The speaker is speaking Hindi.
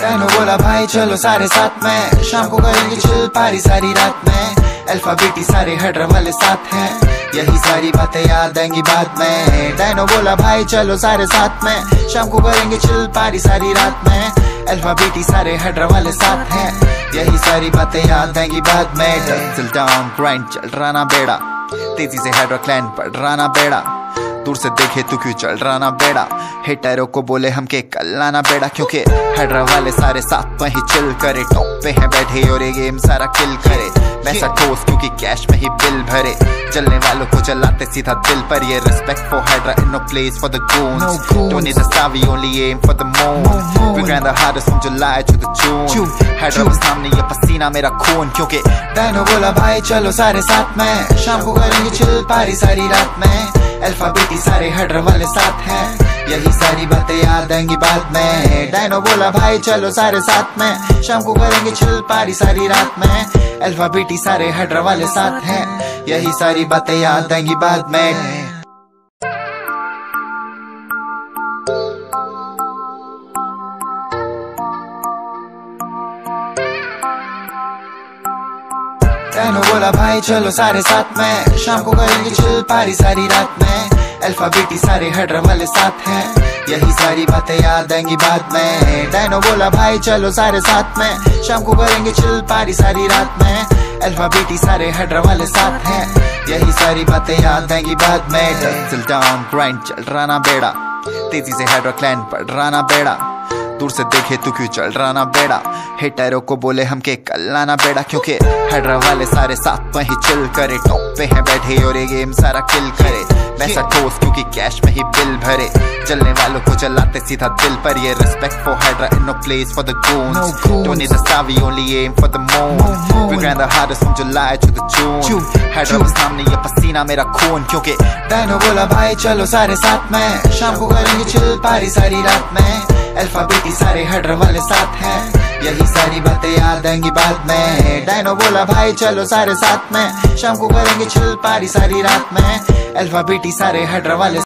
डायनो बोला, भाई, चलो सारे साथ में। शाम को करेंगे चिल पारी सारी रात में। अल्फाबेटी सारे हेडर वाले साथ हैं। यही सारी बातें याद आएँगी बाद में। डायनो बोला, भाई, चलो सारे साथ में। शाम को करेंगे चिल पारी सारी रात में। अल्फाबेटी सारे हेडर वाले साथ हैं। यही सारी बातें याद आएँगी बाद में। डल डाउन ग्राइंड चल रहा ना बेड़ा। तेज़ी से हेडर क्लैन रहा ना बेड़ा। दूर से देखे तू क्यों चल रहा ना बेड़ा? हेटरों को बोले हम के कल ना बेड़ा क्योंकि हेडर वाले सारे साथ में ही चिल करे टॉप पे हैं बैठे और ये गेम सारा किल करे। पैसा ठोस क्योंकि कैश में ही बिल भरे। चलने वालों को चलाते सीधा दिल पर ये respect for Hydra in no place for the goons don't need a star we only aim for the moon we grind the hardest from July to the June Hydra के सामने ये पसीना मेरा खून क्योंकि डायनो बोला भाई चलो सारे साथ में। शाम को करेंगे चिल पारी सारी रात में। अल्फाबेटी सारे हडर वाले साथ हैं। यही सारी बातें याद आएँगी बाद में। डायनो बोला, भाई चलो सारे साथ में। शाम को करेंगे चिल पारी सारी रात में। अल्फ़ा अल्फाबेटी सारे हडर वाले साथ हैं। यही सारी बातें याद आएँगी बाद में। बोला, भाई चलो सारे साथ में। शाम को करेंगे चिल पारी सारी रात में। अल्फाबेटी सारे हड्र वाले साथ हैं। यही सारी बातें याद आएँगी बाद में। डायनो बोला, भाई, चलो सारे साथ में। शाम को करेंगे चिल, पारी सारी रात में। अल्फाबेटी सारे हड्र वाले साथ हैं। यही सारी बातें याद आएँगी बाद में। चल डाउन ग्राइंड चल रहा ना बेड़ा। तेज़ी से हेड्रो पड़ रहा ना बेड़ा। दूर से देखे तू क्यों चल रहा ना बेड़ा? हेटरों को बोले हम के कल ना बेड़ा क्योंकि हेडरा वाले सारे साथ में ही चिल करे। टॉप पे हैं बैठे और ये गेम सारा किल करे। पैसा ठोस क्योंकि कैश में ही बिल भरे। चलने वालों को चलाते सीधा दिल पर ये respect for for the goons. No goons. don't need a star we only aim for the moon. We grind the hardest from July to the June. Hydra के सामने ये पसीना मेरा खून क्योंकि डायनो बोला भाई चलो सारे साथ में। शाम को करेंगे चिल पारी सारी रात में. अल्फाबेटी सारे हडर वाले साथ हैं। यही सारी बातें याद आएँगी बाद में। डायनो बोला, भाई, चलो सारे साथ में। शाम को करेंगे छिल पारी सारी रात में। अल्फाबेटी सारे हडर वाले